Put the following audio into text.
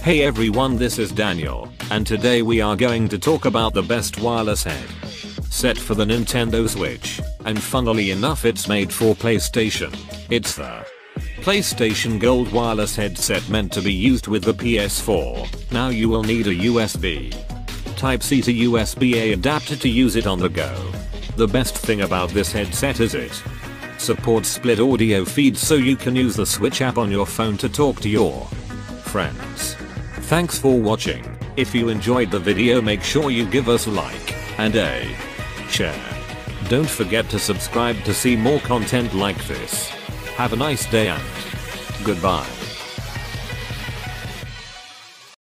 Hey everyone this is Daniel, and today we are going to talk about the best wireless head set for the Nintendo Switch, and funnily enough it's made for PlayStation. It's the PlayStation Gold wireless headset meant to be used with the PS4. Now you will need a USB Type-C to USB-A adapter to use it on the go. The best thing about this headset is it supports split audio feeds so you can use the Switch app on your phone to talk to your friends. Thanks for watching. If you enjoyed the video make sure you give us a like and a share. Don't forget to subscribe to see more content like this. Have a nice day and goodbye.